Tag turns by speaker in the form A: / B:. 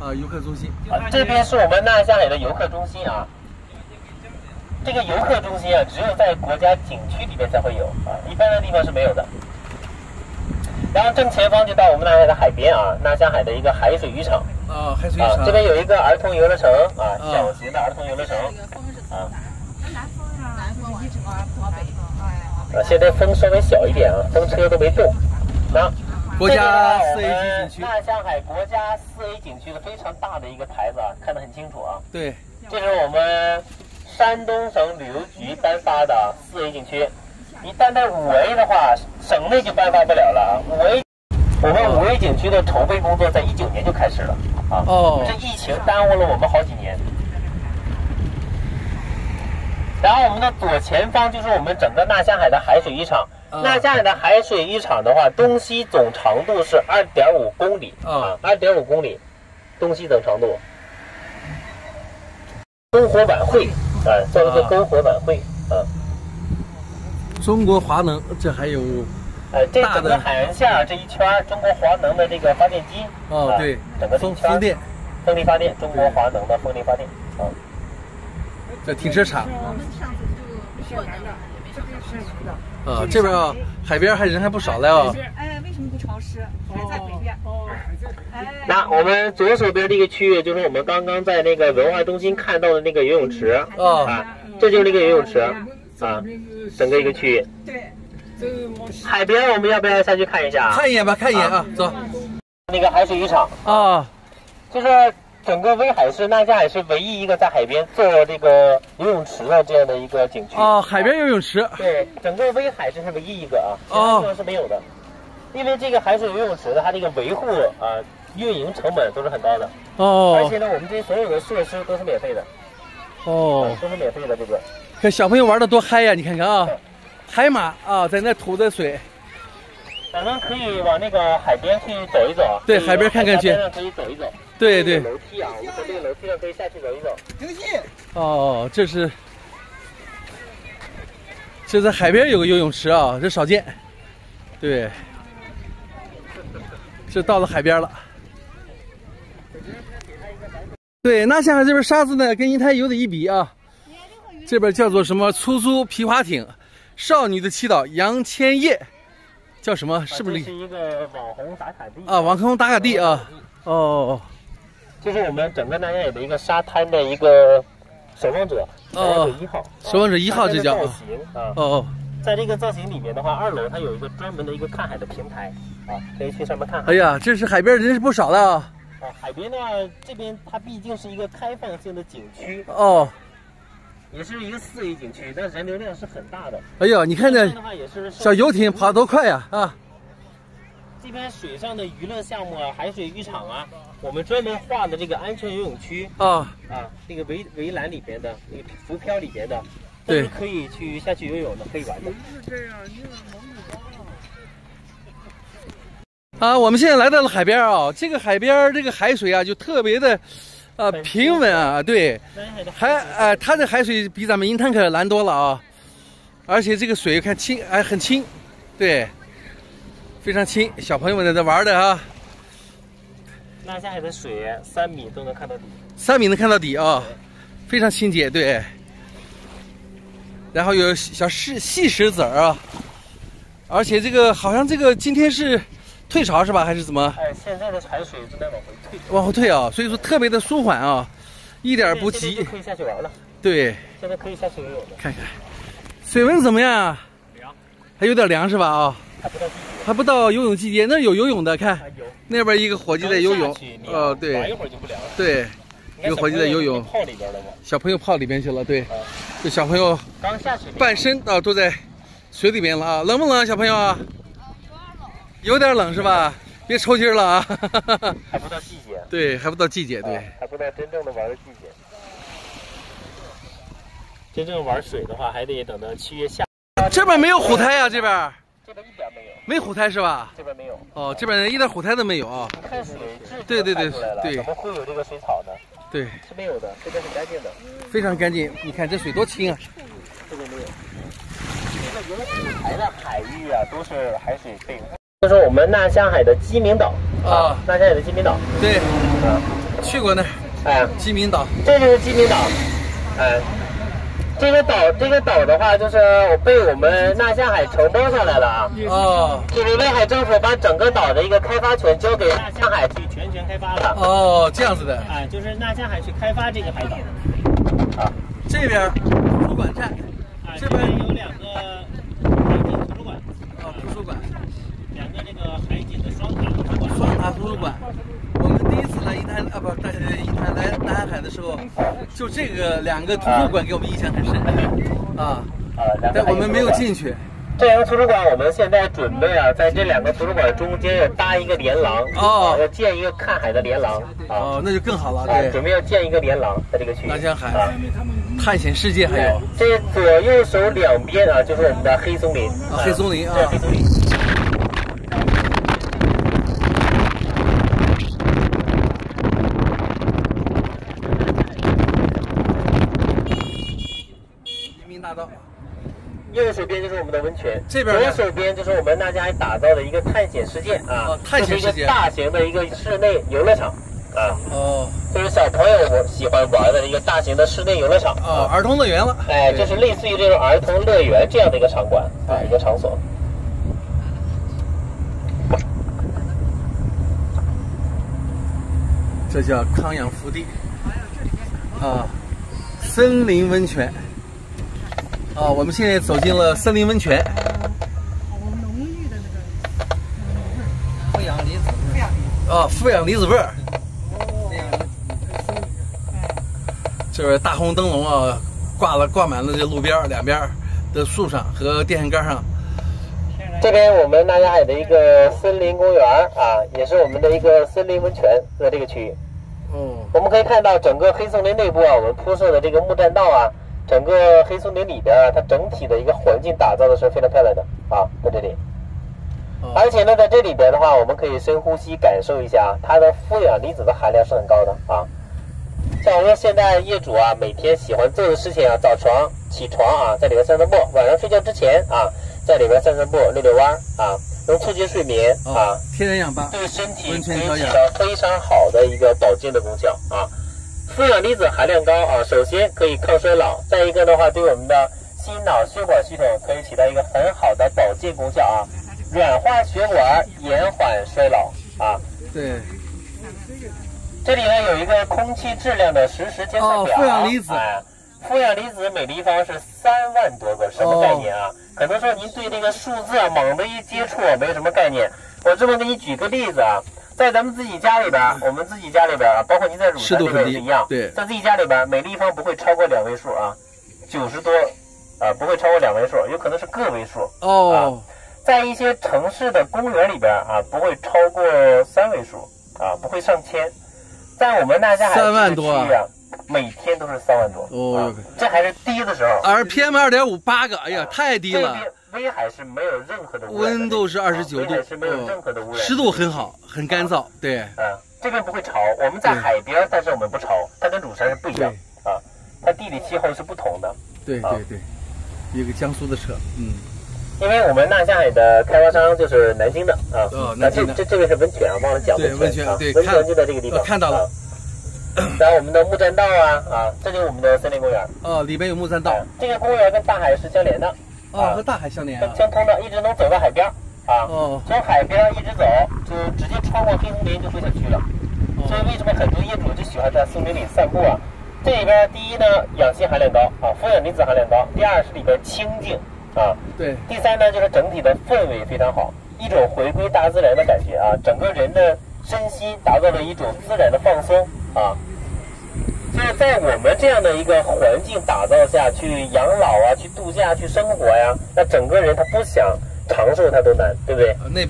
A: 啊，游客中心。
B: 啊，这边是我们纳夏海的游客中心啊。这个游客中心啊，只有在国家景区里面才会有啊，一般的地方是没有的。然后正前方就到我们纳夏海的海边啊，纳夏海的一个海水浴场
A: 啊，海水浴
B: 啊，
A: 场。
B: 这边有一个儿童游乐城啊，小型的儿童游乐城啊。
C: 南风啊，南风一直往往北风，哎。
B: 啊，现在风稍微小一点啊，风车都没动。那
A: 国家四 A 级景区。
B: 纳夏海国家四 A 景区的非常大的一个牌子啊，看得很清楚啊。
A: 对，
B: 这是我们山东省旅游局颁发的四 A 景区。一旦到五 A 的话，省内就颁发不了了啊。五 A，我们五 A 景区的筹备工作在一九年就开始了啊。
A: 哦
B: 这疫情耽误了我们好几年。然后我们的左前方就是我们整个纳夏海的海水浴场。
A: 啊
B: 纳夏海的海水浴场的话，东西总长度是二点五公里
A: 啊
B: 二点五公里，东西总长度。篝火晚会啊，做了个
A: 啊
B: 篝火晚会啊。
A: 中国华能，这还有
B: 呃，这整个海岸线啊这一圈，中国华能的这个发电机啊，
A: 哦对
B: 整个这一圈
A: 风风电，
B: 风力发电，中国华能的风力发电啊。
A: 这停车场
C: 我们上次就过来了，也没什么事情的。
A: 啊，这边啊海边还人还不少嘞啊。
C: 哎，为什么不潮湿？还在北边。哎，
B: 那我们左手边这个区域就是我们刚刚在那个文化中心看到的那个游泳池
A: 哦
B: 啊，这就是那个游泳池啊，整个一个区域。
C: 对，
B: 海边我们要不要下去看一下啊？
A: 看一眼吧，看一眼啊，走
B: 那个海水浴场，
A: 啊，
B: 就是整个威海市那家也是唯一一个在海边做这个游泳池的这样的一个景区。
A: 哦，海边游泳池，
B: 对，整个威海这是唯一一个啊，其
A: 哦
B: 他地方是没有的。因为这个海水游泳池的它这个维护啊、运营成本都是很高的，哦而
A: 哦
B: 且呢，我们这所有的设施都是免费的，
A: 哦
B: 啊，都是免费的这个。
A: 看小朋友玩的多嗨呀！你看看啊，海马啊，在那吐着水，
B: 咱们可以往那个海边去走一走，
A: 对海边看看去
B: 可以走一走。
A: 对对
B: 这个，楼梯啊，我们从这个楼梯上可以下去走一走。
A: 哦，这是这在海边有个游泳池啊，这少见。对，这到了海边了。对，那下面这边沙子呢，跟银台有的一比啊。这边叫做什么出租皮划艇，少女的祈祷杨千叶，叫什么？是不是
B: 是一个网红打卡地
A: 啊？网红打卡地啊？哦
B: 这是我们整个南海的一个沙滩的一个守望者，守望者一号，
A: 守望者一号这叫
B: 造型啊。
A: 哦哦
B: 在这个造型里面的话，二楼它有一个专门的一个看海的平台啊，可以去上面看海。
A: 哎呀，这是海边人是不少的啊。
B: 啊，海边呢，这边它毕竟是一个开放性的景区，
A: 哦，
B: 也是一个四 A 景区，但人流量是很大的。
A: 哎呀，你看这小游艇跑得多快呀！啊，
B: 这边水上的娱乐项目啊，海水浴场啊，我们专门画的这个安全游泳区
A: 啊，
B: 啊，那个围围栏里边的，那个浮漂里边的，都
A: 对
B: 是可以去下去游泳的，可以玩的。
A: 啊，我们现在来到了海边啊，这个海边这个海水啊就特别的，呃，平稳啊，对，
B: 南海
A: 呃，它的海水比咱们银滩可蓝多了啊，而且这个水看清，哎，很清，对，非常清，小朋友们在这玩的啊，
B: 那下海的水三米都能看到底。
A: 三米能看到底啊，非常清洁，对。然后有小石细石子儿啊，而且这个好像这个今天是退潮是吧？还是怎么
B: 哎，现在的海水正在往回退，
A: 往后退啊？所以说特别的舒缓啊，一点不急
B: 现在就。可以下去玩了。
A: 对，
B: 现在可以下去游泳了，
A: 看看水温怎么样啊？
B: 凉，
A: 还有点凉是吧？啊，
B: 还不到。
A: 还不到游泳季节，那有游泳的，看。那边一个伙计在游泳
B: 刚下去，凉
A: 哦，
B: 玩一
A: 对
B: 会儿就不凉了。
A: 对，
B: 一
A: 个伙计在游泳
B: 小朋友泡里边了吗？
A: 小朋友泡里边去了，对
B: 啊，
A: 这小朋友
B: 刚下去。
A: 半身啊都在水里边了啊，冷不冷，小朋友啊？有点冷是吧？别抽筋了啊！
B: 还不到季节。
A: 对，还不到季节，对
B: 啊，还不到真正的玩的季节。真正玩水的话，还得等到七月下。
A: 这边没有虎胎呀，这边
B: 这边一点没有，
A: 没虎胎是吧？
B: 这边没有。
A: 哦，这边一点虎胎都没有啊。
B: 你看水质就
A: 对对对对
B: 怎么会有这个水草呢？
A: 对，
B: 是没有的，这边很干净的，
A: 非常干净。你看这水多清啊！
B: 这边没有。这个有虎台的海域啊，都是海水被污。这是我们纳夏海的鸡鸣岛
A: 啊
B: 纳夏海的鸡鸣岛
A: 对，
B: 啊，
A: 去过那儿，
B: 哎，
A: 鸡鸣岛。
B: 这就是鸡鸣岛，哎，这个岛这个岛的话，就是被我们纳夏海承包下来了啊。
A: 哦
B: 就是威海政府把整个岛的一个开发权交给纳夏海去全权开发了。
A: 哦，这样子的。
B: 哎，就是纳夏海去开发这个海岛。啊，
A: 这边儿图书馆站，
B: 啊
A: 这边
B: 有两个海景图书馆，
A: 哦，图书馆，
B: 两个这个海景的双塔图书馆。
A: 双塔图书馆。我们第一次来银滩啊，不，在银滩来南海的时候，就这个两个图书馆给我们印象很深。啊，
B: 啊，
A: 但我们没有进去。
B: 这两个图书馆，我们现在准备啊，在这两个图书馆中间要搭一个连廊，
A: 哦。
B: 啊要建一个看海的连廊啊，
A: 哦，那就更好了，
B: 啊，
A: 对。
B: 准。备要建一个连廊在这个区域。
A: 南江海
B: 啊，
A: 探险世界还有。
B: 这左右手两边啊，就是我们的黑松林。
A: 啊黑松林啊。
B: 黑松林。
A: 移民大道。
B: 右手边就是我们的温泉，
A: 这边
B: 左手边就是我们大家打造的一个探险世界啊
A: 哦，探险世界。
B: 大型的一个室内游乐场啊，
A: 哦。
B: 就是小朋友我喜欢玩的一个大型的室内游乐场。
A: 啊，儿童乐园了。
B: 哎，就是类似于这种儿童乐园这样的一个场馆啊，一个场所。
A: 这叫康养福地。啊，森林温泉啊，我们现在走进了森林温泉。
C: 好浓郁的那个
A: 负氧离子
C: 负氧离
A: 啊，负氧离子味儿。这边大红灯笼啊，挂了挂满了这路边两边的树上和电线杆上。
B: 这边我们纳夏海的一个森林公园啊，也是我们的一个森林温泉，在这个区域。
A: 嗯，
B: 我们可以看到整个黑森林内部啊，我们铺设的这个木栈道啊，整个黑松林里边啊，它整体的一个环境打造的是非常漂亮的啊，在这里。
A: 哦
B: 而且呢，在这里边的话，我们可以深呼吸，感受一下它的负氧离子的含量是很高的啊。像我们现在业主啊，每天喜欢做的事情啊，早床起床啊，在里面散散步；晚上睡觉之前啊，在里面散散步、遛遛弯儿啊，能促进睡眠啊
A: 哦，，天然氧吧。
B: 对身体可以起到非常好的一个保健的功效啊。负氧离子含量高啊，首先可以抗衰老，再一个的话，对我们的心脑血管系统可以起到一个很好的保健功效啊，软化血管，延缓衰老啊。
A: 对，
B: 这里呢有一个空气质量的实时监测
A: 哦
B: 表，
A: 负氧离子
B: 哎，负氧离子每立方是三万多个，什么概念啊？可能说您对这个数字啊猛地一接触没什么概念。我这么给你举个例子啊，在咱们自己家里边，我们自己家里边啊，包括您在乳
A: 湿
B: 山这边也是一样，
A: 对
B: 在自己家里边每立方不会超过两位数啊，九十多啊不会超过两位数，有可能是个位数。
A: 哦，
B: 在一些城市的公园里边啊，不会超过三位数啊，不会上千。在我们纳夏海
A: 三万
B: 这个区域啊，每天都是三万多。
A: 哦
B: 啊，这还是低的时候。
A: 而 PM 二点五八个，哎呀，太低了。
B: 威海是没有任何的
A: 温度是二十九度
B: 啊是没有任何的污
A: 哦，
B: 染，
A: 湿度很好，很干燥。对，
B: 啊，这边不会潮。我们在海边，但是我们不潮，它跟乳山是不一样啊，它地理气候是不同的。啊
A: 对对对，一个江苏的车，嗯，
B: 因为我们纳夏海的开发商就是南京的啊，那
A: 哦南京的
B: 这这这个是温泉啊，忘了讲
A: 对
B: 温泉啊，
A: 温泉对
B: 温泉
A: 看
B: 就在这个地方，
A: 看到了
B: 啊。然后我们的木栈道啊啊，这就是我们的森林公园。
A: 哦，里边有木栈道
B: 啊，这个公园跟大海是相连的，
A: 哦，和大海相连啊。
B: 相通的，一直能走到海边儿啊。
A: 哦
B: 从海边儿一直走，就直接穿过黑松林就回小区了。所以为什么很多业主就喜欢在松林里散步啊？这里边第一呢，氧气含量高啊，负氧离子含量高；第二是里边清静啊；
A: 对，
B: 第三呢，就是整体的氛围非常好，一种回归大自然的感觉啊，整个人的身心达到了一种自然的放松啊。那在我们这样的一个环境打造下去养老啊，去度假、去生活呀，那整个人他不想长寿他都难，对不对？
A: 那。